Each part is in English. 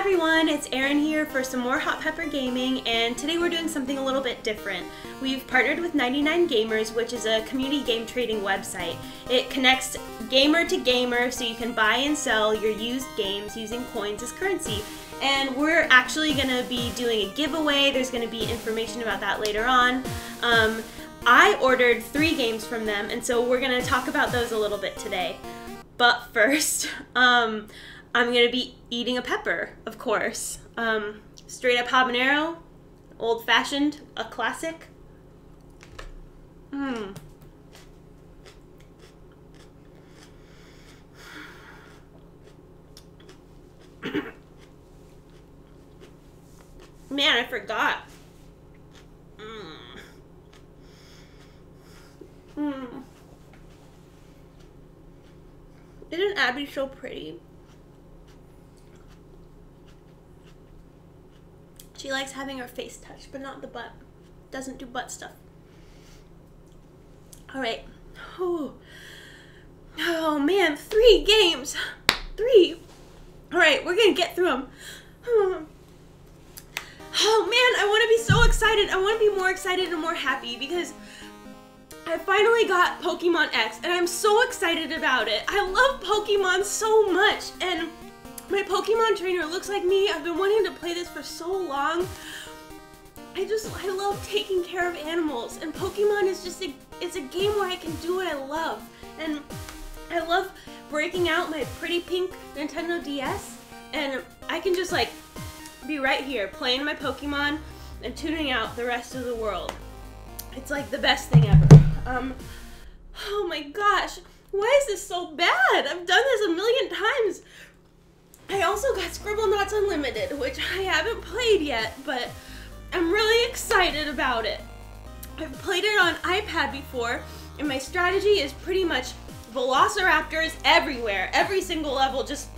everyone, it's Erin here for some more Hot Pepper Gaming, and today we're doing something a little bit different. We've partnered with 99 Gamers, which is a community game trading website. It connects gamer to gamer so you can buy and sell your used games using coins as currency. And we're actually going to be doing a giveaway. There's going to be information about that later on. Um, I ordered three games from them, and so we're going to talk about those a little bit today. But first, um, I'm gonna be eating a pepper, of course. Um, straight up habanero, old fashioned, a classic. Mmm. Man, I forgot. Mmm. Mmm. Isn't Abby so pretty? She likes having her face touched, but not the butt. Doesn't do butt stuff. All right. Oh, oh man, three games. Three. All right, we're gonna get through them. Oh man, I want to be so excited. I want to be more excited and more happy because I finally got Pokemon X and I'm so excited about it. I love Pokemon so much and my Pokemon trainer looks like me. I've been wanting to play this for so long. I just, I love taking care of animals and Pokemon is just a, it's a game where I can do what I love. And I love breaking out my pretty pink Nintendo DS and I can just like be right here playing my Pokemon and tuning out the rest of the world. It's like the best thing ever. Um, oh my gosh, why is this so bad? I've done this a million times. I also got Scribble Scribblenauts Unlimited, which I haven't played yet, but I'm really excited about it. I've played it on iPad before, and my strategy is pretty much velociraptors everywhere. Every single level, just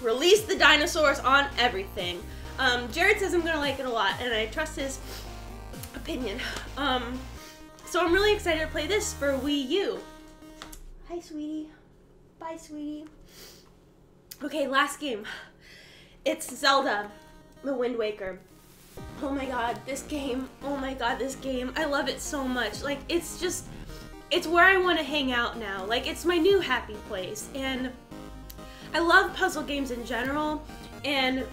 release the dinosaurs on everything. Um, Jared says I'm gonna like it a lot, and I trust his opinion. Um, so I'm really excited to play this for Wii U. Hi, sweetie. Bye, sweetie. Okay, last game. It's Zelda, The Wind Waker. Oh my god, this game. Oh my god, this game. I love it so much. Like, it's just, it's where I want to hang out now. Like, it's my new happy place. And I love puzzle games in general. And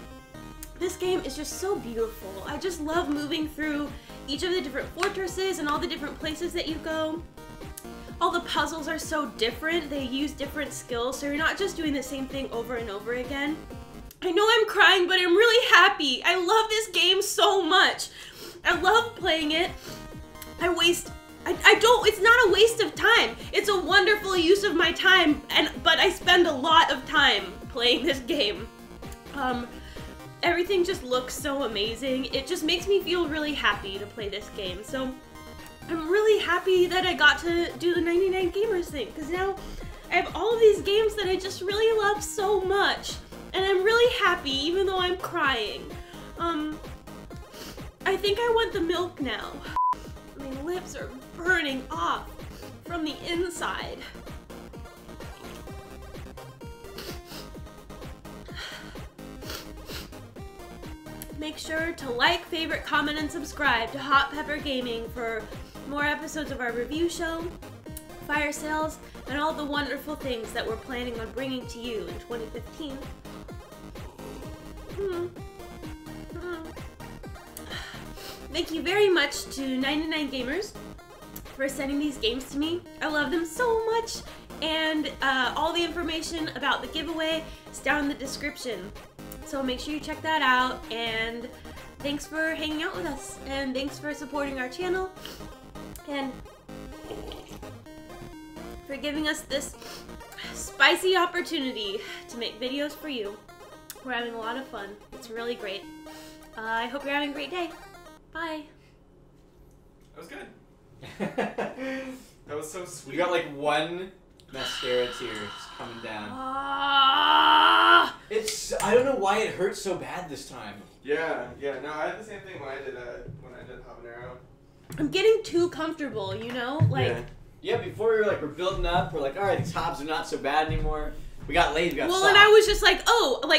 this game is just so beautiful. I just love moving through each of the different fortresses and all the different places that you go all the puzzles are so different. They use different skills, so you're not just doing the same thing over and over again. I know I'm crying, but I'm really happy. I love this game so much. I love playing it. I waste I, I don't it's not a waste of time. It's a wonderful use of my time and but I spend a lot of time playing this game. Um everything just looks so amazing. It just makes me feel really happy to play this game. So I'm really happy that I got to do the 99 Gamers thing because now I have all these games that I just really love so much. And I'm really happy even though I'm crying. Um, I think I want the milk now. My lips are burning off from the inside. Make sure to like, favorite, comment, and subscribe to Hot Pepper Gaming for more episodes of our review show, fire sales, and all the wonderful things that we're planning on bringing to you in 2015. Hmm. Hmm. Thank you very much to 99 Gamers for sending these games to me. I love them so much, and uh, all the information about the giveaway is down in the description. So make sure you check that out, and thanks for hanging out with us, and thanks for supporting our channel and for giving us this spicy opportunity to make videos for you. We're having a lot of fun. It's really great. Uh, I hope you're having a great day. Bye. That was good. that was so sweet. You got like one mascara tear coming down. Ah! It's I don't know why it hurts so bad this time. Yeah, yeah. No, I had the same thing when I did uh, when I did habanero. I'm getting too comfortable, you know? Like, yeah. yeah, before we were like, we're building up, we're like, all right, these hobs are not so bad anymore. We got laid, we got well, soft. and I was just like, oh, like,